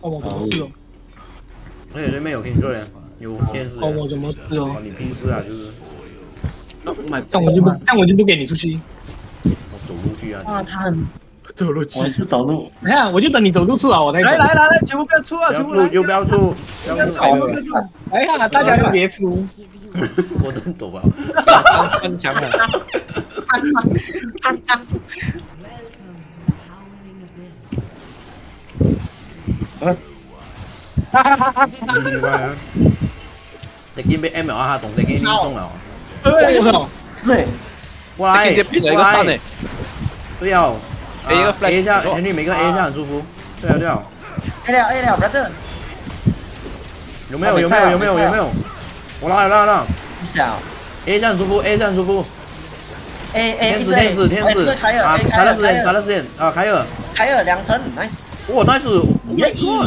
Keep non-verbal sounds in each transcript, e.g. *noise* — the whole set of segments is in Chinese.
我不是哦。而且对面有给你做人，有使。哦，我怎么事哦？你偏视啊，就是。那我……那我就不，那我就不给你出去。我走路去啊。哇，他走路去，还是走路？哎呀，我就等你走路出来，我再……来来来来，全部不要出啊！出又不要出！不要出！哎呀，大家都别出。*laughs* 我真走吧。哈哈哈哈！哈哈哈哈哈！哈哈哈！哈哈！得 m 玩哈，懂得给送了。哎呦，是！过来过来过来！对哦，A 个 A 一下，A 你每个 A 一下很舒服。对哦对哦，A 了 A 了，不等。有没有有没有有没有有没有？我来了来了！A 一下很舒服，A 一下很舒服。天使天使天使啊！杀了时间杀了时间啊！凯尔，凯尔两层，nice。我但是五枪，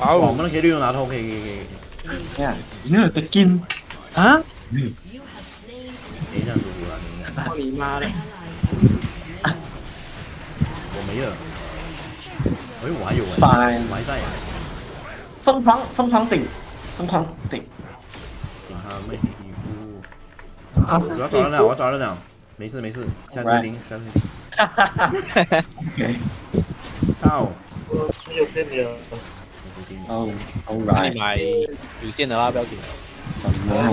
啊，我们那血用拿头 o k o k o 以。哎呀，你在这干？啊？等一下，注意啊！操你妈的！我没了。哎，我还有，我还在呀。疯狂，疯狂顶，疯狂顶。我操，没皮肤。我找得了，我找得了，没事没事，下心零，下心零。哈哈哈！操。没有线的，哦，来，你买有线的啦，不要紧。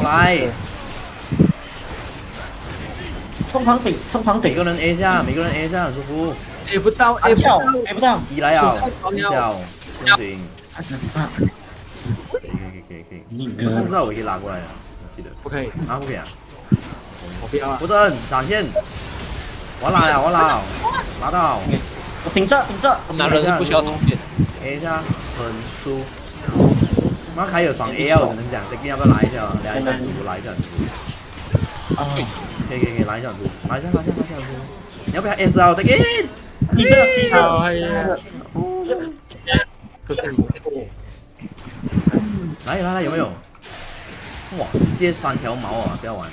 来，冲旁顶，冲旁顶，每个人 A 一下，每个人 A 一下，很舒服。A 不到，A 不到，A 不到，一来啊，好小，不行。可以可以可以可以，不知道我可以拉过来啊，记得。不可以，啊不可以啊，我不要啊。不知闪现，我来呀，我来，拉到。顶着顶着，拿着枪不需要东西。A 一下，很舒服。马凯有双 A 我只能讲，这哥要不要来一下啊？来一下，我来一下。啊，可以可以可以，来一下猪，来一下来一下来一下你要不要 S 啊？我大哥，你你好，哎呀，哦，这是你。来来来，有没有？哇，直接三条毛啊！不要玩，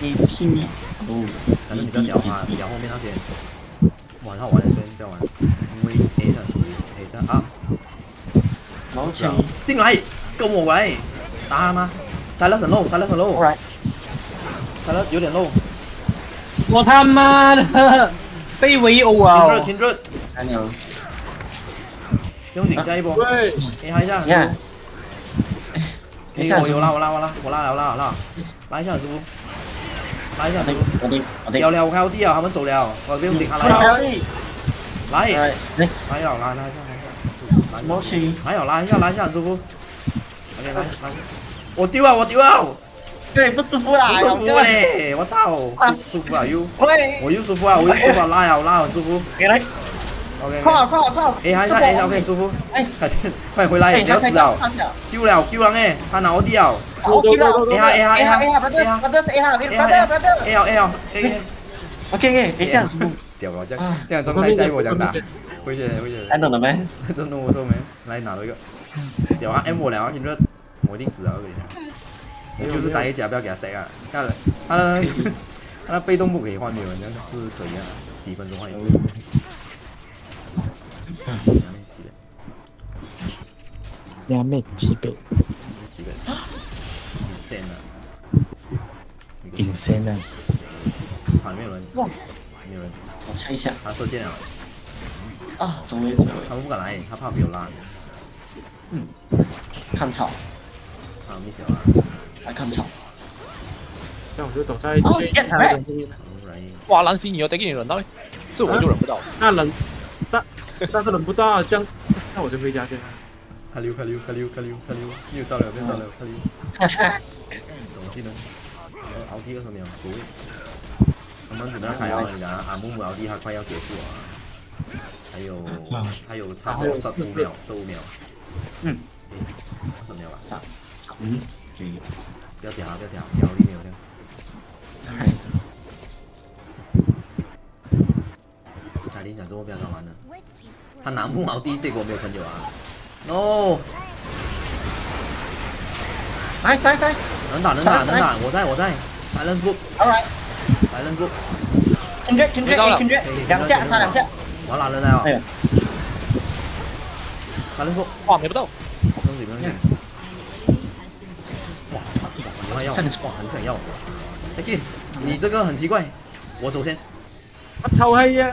你拼命。哦，反正你不要屌他，屌后面那些。晚上玩的衰，别玩。猥等一下啊！毛抢，进来，跟我玩，打吗？三六三六杀了很六，过来。有点漏。我他妈的被围殴啊！清阵，清阵。加油！用紧下一波。你好一下，你看。哎，我有拉，我拉，我拉，我拉我拉，拉，拉一下猪。来一下，我顶，我顶，有了，我开有 D 啊，他们走了，我不要死，来，来，来，来，来，来一下，来一下，舒服，来，来，来，来，来，我丢啊，我丢啊，对，不舒服了，舒服嘞，我操，舒服了又，我又舒服啊，我又舒服，拉呀，我拉很舒服。OK，快哦快哦快哦！哎哈哎哈 OK，舒服。哎死！快回来，不要死啊！救了救人哎，他拿我掉。哎哈哎哈哎哈哎哈哎哈哎哈哎哈哎哈哎哈哎哈！OK，哎哈舒服。屌啊，这这样状态下一波怎么办？危险危险！看到了没？真弄我手没？来拿多一个。屌啊 M 波了啊！听说我一定死啊！我跟你讲，就是打一局不要给他死啊！看，他 *laughs* 他被动不可以换掉吗？那是可以啊，几分钟换一次。两面几倍？两面几倍？隐身了，隐身了。场里面有人，有人。我猜一下，他射箭了。啊，中了！他们不敢来，他怕被我拉。嗯，看草。啊，没想啊，还看草。那我就躲在。啊！别！哇，蓝心，你要再给你轮到这我就轮不到。那那但是人不到，这样，那我就回家先。卡溜卡溜卡溜卡溜卡溜，又招了，又招了，卡溜。哈哈。什么 *laughs* 技能？奥奥 D 二十秒，走位。我们只能还要忍着啊！木木奥 D 他快要结束了，还有还有差不多十五秒，十五秒。嗯。二十秒吧。十五。嗯。对。不要掉，不要掉，秒你秒掉。你讲这么漂亮玩的，他南部毛一，这我没有喷酒啊？No。Nice nice nice，能打能打能打，我在我在。三 o k All right。三棱柱。Can d r o can drop，可两下差两下。我哪人来啊？三棱柱，哇野不走。狂野不走。哇，想要，很想要。Again，你这个很奇怪，我走先。他抽黑啊！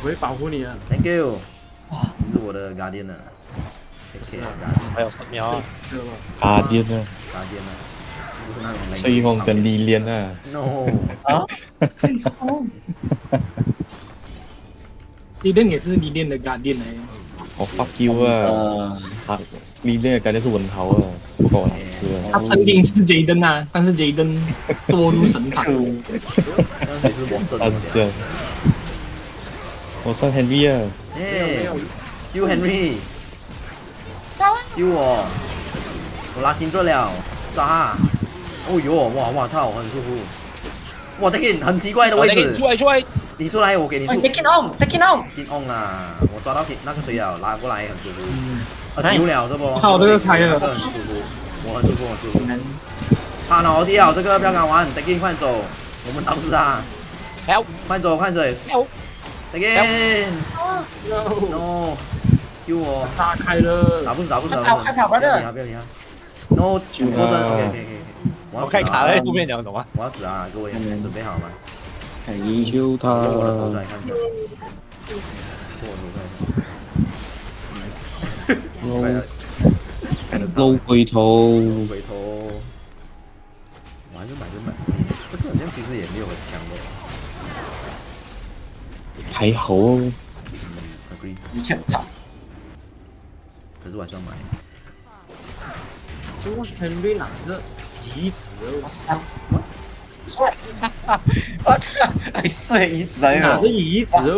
我会保护你的。Thank you。你是我的 guardian。不是还有十秒。g u a r d i 吹风就历练呢 No。*laughs* 啊？吹风？练也是离练的 g 爹呢。我 fuck you 啊！他离练的 g 是文豪啊，不够我吃啊。他曾经是 Jaden 啊，但是 Jaden 神坛。还 *laughs* 是我是我送 Henry。啊。耶，救 Henry。救我！我拉筋 i 了，抓，哦呦，哇哇操，很舒服。哇 t a k i n 很奇怪的位置。你出来，我给你。t a k i n o n t a k i n on，on 啦！我抓到那个谁了，拉过来很舒服。啊，丢了是不？他这个开了，很舒服，我很舒服，舒服。他老弟啊，这个不要敢玩 t a k i n 换走，我们打死他。L，走快走。L。a i No，救我！打开了。打不死，打不死，打不死。不要，不要，不要！No，转过身。我要开卡了，对面两个。我要死啊！各位准备好吗？收他。露回头。露回头。我还买，就买。这个像其实也没有很强的。还好，一千五。可是晚上买。中国是 W 那？个一致哦。我操！我操！哎，是，一致哎。呀！这椅子哦。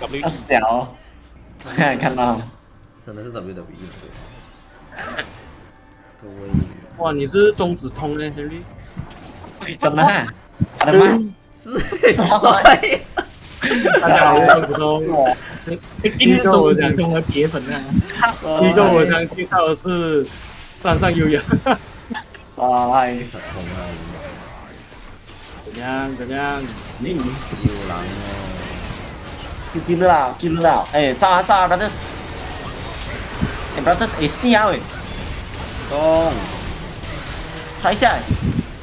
W 二十看到。真的是 W W e 致。各位。哇，你是中字通的，兄弟。真的哈？真的是，大家好，我是周哥。一个我想中的铁粉啊！一个我想介绍的是山上悠扬。哎，彩虹啊！这样这样，你有狼哦 k i 了 k i 了！哎，炸炸 b r o t h e 这是 b r o t h 哎，C 啊喂！中！拆一下。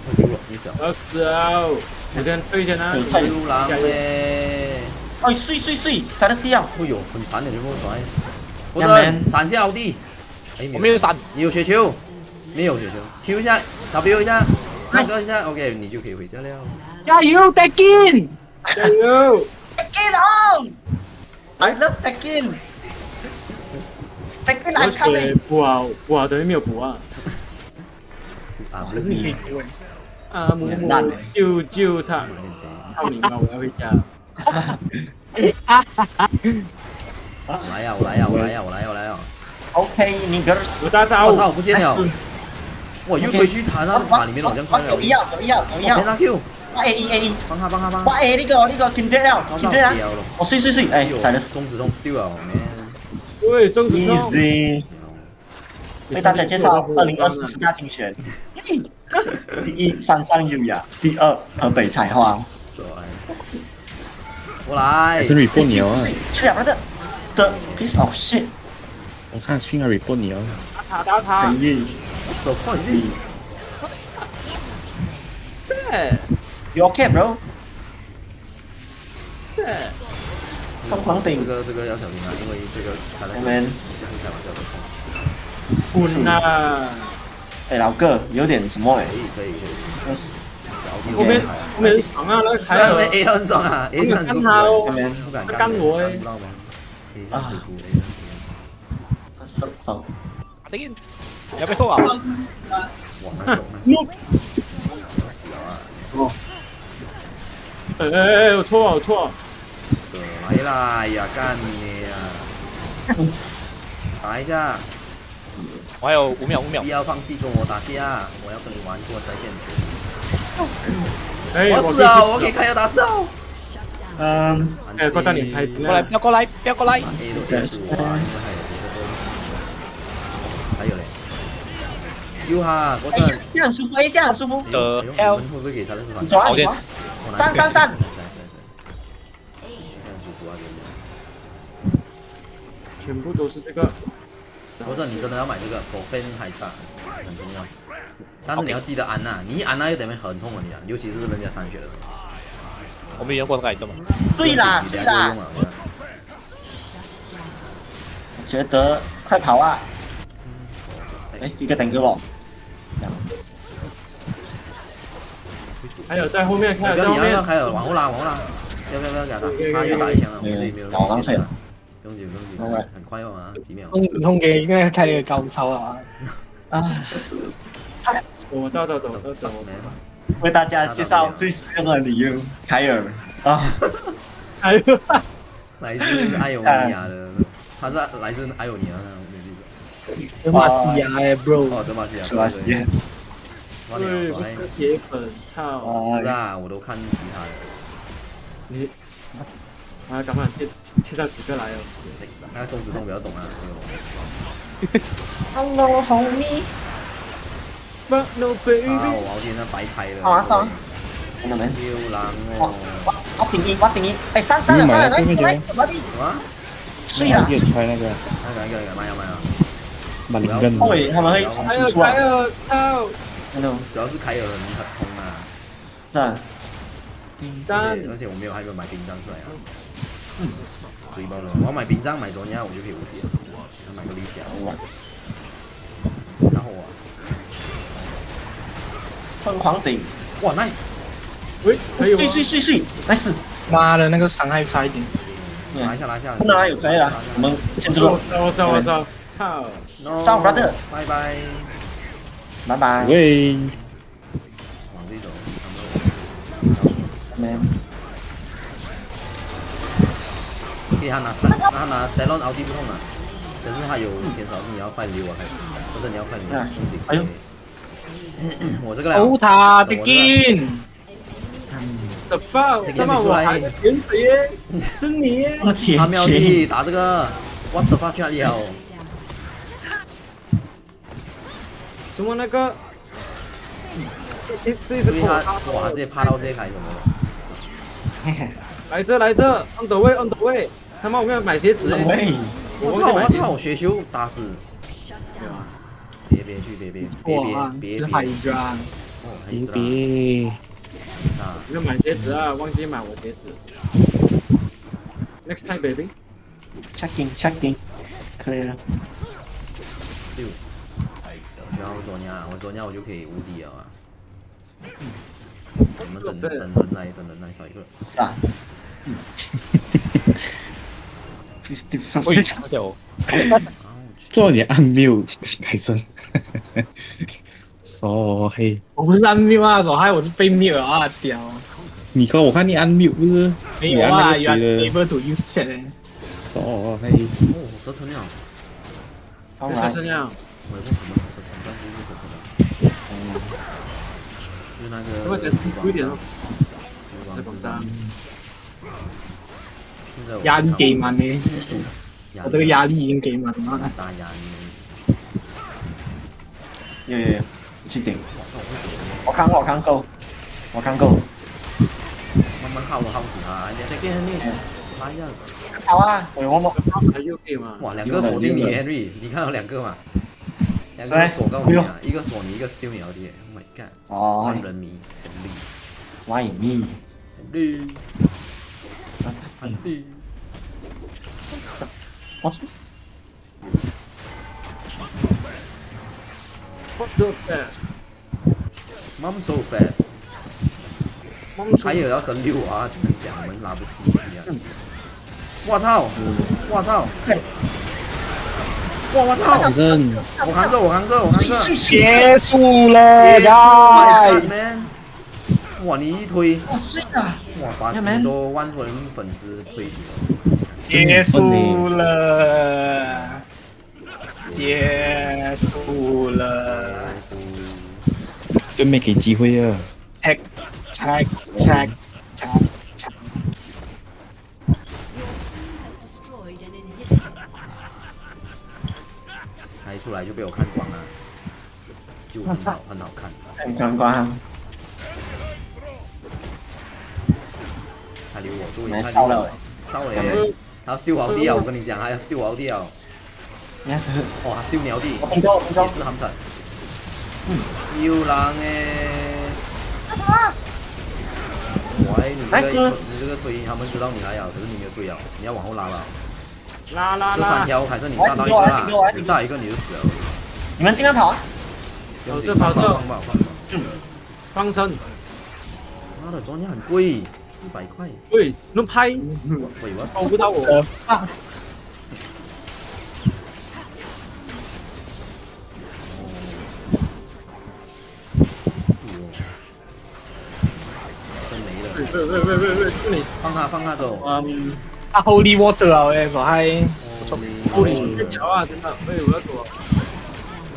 我丢，你要死啊！我先一下那。有狼没？哎，碎碎碎，闪得啊！哎呦，很惨的，全部摔。我闪现奥迪。哎，没有闪，有雪球。没有雪球。Q 一下，W 一下，那个一下，OK，你就可以回家了。加油再 a k i n 加油再 a k i n o i love t a k i n g t a k i n 我补啊补啊都没有补啊。补啊！补你。啊，某某，救救他！他立马我要回家。哈哈，哈哈，我来呀，我来呀，我来呀，我来，我来呀。OK，你在这儿死。我操，不接了。我又可去塔，那个塔里面好像开了。我 Q，我 A E A，放下放下放。我 A 那个那个金腿了，金腿掉我碎碎碎，哎，闪了，中子中死了，man。中为大家介绍二零二四十大评选。第一，山上优雅；第二，河北才华。我来。哎，孙瑞波你哦。直两个的，的，piss o f shit！我看是孙瑞打他，打他！哎，我靠，这是。对。y o u okay, bro？对。疯狂顶哥，这个要小心啊，因为这个。我们。滚啊！哎，老哥，有点什么？哎，可以，可以我面我面强啊，那个凯文。A 两双啊，A 双很舒服。我哎啊！双皮肤，A 双皮肤。他我死啊，走。哎哎哎，我错啊，我错啊。来啦，呀，干你呀！打一下。我还有五秒，五秒。不要放弃跟我打架，我要跟你玩过再见。我死啊！我给开要打死啊！嗯，哎，快站你开，过来，不要过来，不要过来。还有嘞，u 哈，我站。哎，很舒服，一下很舒服。的 L。你抓你，三三三。全部都是这个。过站，你真的要买这个？我分还差。很重要，但是你要记得安娜，你一安娜又等于很痛啊！你啊，尤其是人家残血的时候。我们有活盖动吗？对啦对啦。觉得快跑啊！哎，一个等着我。还有在后面看到。还有往后拉往后拉。要不要不要打他？他又打一枪了，我们这里没有打不用东不用西很快啊，几秒。空空给应该开高超了啊。*laughs* 啊！我到到到到到，为大家介绍最适合的理由，凯尔啊！凯尔，来自爱欧尼亚的，他是来自爱欧尼亚的，我记得。德玛西亚，bro。哦，德玛西亚，德玛西亚。最铁粉，操！是啊，我都看其他的。你，啊，赶快贴介绍几个来哦。来，中子洞比较懂啊，Hello，红米。哦，我的天，他白开了。好玩不？看到没？牛郎哎。挖便宜，挖便哎，三三了，三了，对不对？是啊。又快那个。来来来，来来来，买啊买啊。板凳。对，他们会重新出来。还看到主要是凯尔很很通啊。赞。而且而且，我没有还没有买冰障出来啊。锤爆了！我买冰障买多少，我就以无敌了。那个利剑，哇！然后凤凰顶，哇 Nice！喂，可以吗？可 n i c e 妈的，那个伤害差一点。拿下，拿下。那有可以了。我们先直播。走走走走。好 n Bye bye。Bye b y 喂。往这走。Come o 他拿上，给他拿。德隆奥尼尔。可是他有减少，你要换礼我还，不是你要换你，兄弟，兄我这个来。保塔的剑。他妈，我还是子耶，是你他秒的打这个，哇，头发居然厉怎么那个？因为他哇，直接趴到这还什么的？来这，来这，蹲到位，w a y 他妈，我们要买鞋子。我操我操，我学修打死！别别去别别别别别别，无敌！要买鞋子啊，忘记买我鞋子。Next time, baby. Checking, checking. 可以了。六。需要我做鸟，我做鸟我就可以无敌了啊！我们等等人来，等人来少一个。是啊。我 *laughs* 做你暗灭，太真。傻 *laughs* 嗨！我不是暗灭啊，傻嗨，我是被灭啊，屌！你哥，我看你暗灭不是？没有啊，有。Able to use chat？哦，嗨！我收好辆。收车辆。我么嗯。就那个。怎么这吃贵点啊？十三。压力给满嘞！我这个压力已经给满啦！耶！去顶！我看过，我看够，我看够。慢慢耗了耗死他，你在给他妈呀！好啊！哇！两个锁定你，Henry！你看到两个吗？两个索高尼啊，一个索尼，一个 Stewie，的天！万人迷，Henry！万人迷，Henry！反底，我操！蒙手废，蒙手废。还有要升六啊，就是家门拿不低呀。我操！我操！我我操！我扛射，我扛射，我扛射。结束了呀！哇，你一推。把十多万粉粉丝推死，也输了，也输了，对面给机会了。拆拆拆拆拆，拆出来就被我看光了，就很好很好看，很壮观。我注意看你们，赵雷，他丢皇帝啊！我跟你讲，他丢皇帝啊！你看，哇，丢鸟迪，也是很惨。嗯，有狼哎！快跑！这个你这个推，他们知道你来咬，可是你没有追啊！你要往后拉了。拉拉拉！这三条，还是你杀到一个，你杀一个你就死了。你们尽量跑。有，这跑路。放生。他的装甲很贵，四百块。对，能拍。对吧？包不到我。啊。哦。喂喂喂喂喂，放下放下走。啊，他 Holy Water 哎，伤害。哦。Holy，这脚啊，真的，哎，我要躲。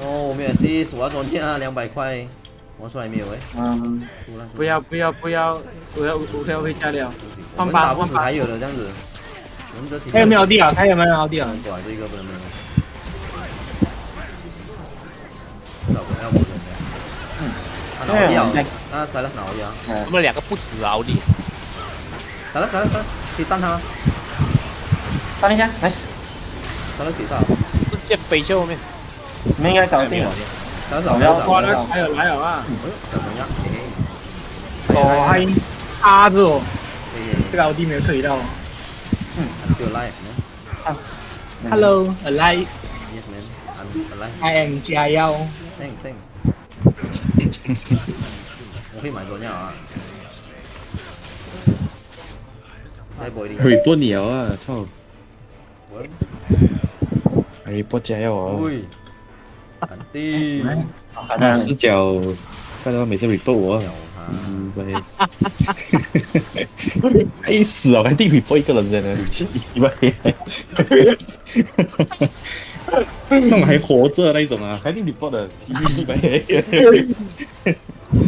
哦，没有 a s 我要装啊，两百块。摸出来没有哎？嗯。不要不要不要不要不要回家了。我们打死还有的这样子。还有没有啊？还有没有好啊？过来这个不能。至少不要不能这样。还有，啊，杀了杀了，还有。他们两个不奥的。杀了杀了杀，以上他。上一下，来。杀了推上。在北秀后面。们应该倒地了。手手一，手手一，來油來油啊！手手一，哦係叉啫喎，即係有啲未退到。嗯，still alive 咩？Hello, alive. Yes, man. I'm alive. I am Jiao. Thanks, thanks. 我可以買咗咩啊？細部啲。Harry Potter 啊，操！Harry Potter 啊！肯定，视角，看到每次 report 我。失败。哈哈哈哈哈。累死哦，肯定 report 一个人在那。失败。哈哈哈哈哈哈。那还活着那一种啊，肯定 report 的失败。哈哈哈哈哈。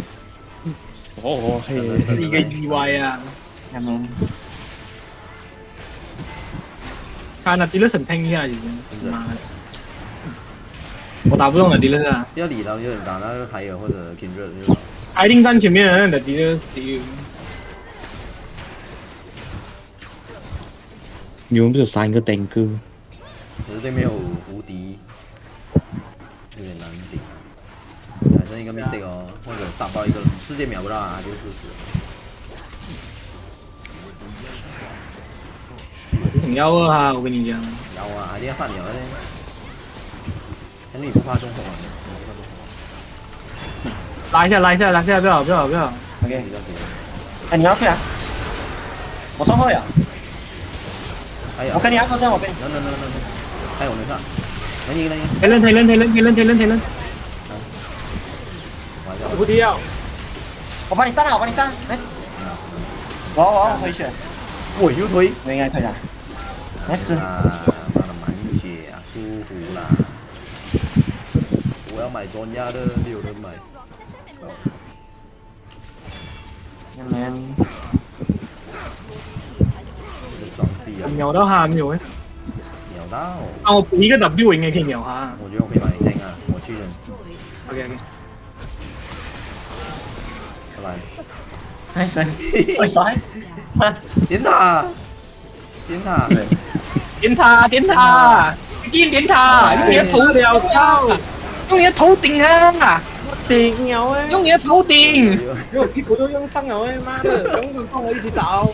哦，嘿。是一个意外啊，看到吗？他那真的是很黑啊，已经。是啊。我打不动了，敌人啊！要里有人打那个海友或者 Kindred 就行。艾灵站前面的敌人，敌人。你们不是三个登哥？可是对面有无敌，有点难顶。反正一个 Mystic 哦，或者杀爆一个，直接秒不到啊，就死死。有哈，我跟你讲。有啊，还要刷鸟嘞。拉一下，拉一下，拉一下，不要，不要，不要。哎，你要退啊？我双飞啊？哎呀，我跟你阿哥在旁边。来来来来来，还有多少？来尼来尼，来轮来轮来轮来轮来轮来轮。无敌啊！我帮你 s 了，我帮你 s n 没事，我我我回血。我又退，没挨退啊？没事啊，妈的满血啊，舒服了。我要买专业的，没有人买。你们。这装逼啊！秒到他没有？秒到！啊，我一个 W d e 可以秒他。我我可以骂你听啊！我去认。OK。来。哎塞！*laughs* 哎塞！点塔！点塔！点塔！点塔！点塔！点点塔！你点图了，操！用你的头顶啊！顶牛哎！用你的头顶，给 *laughs* 我屁股都用上了哎！妈的，永远放我一起走。